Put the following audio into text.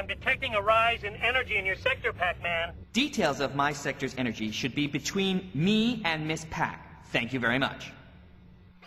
I'm detecting a rise in energy in your sector, Pac-Man. Details of my sector's energy should be between me and Miss Pac. Thank you very much.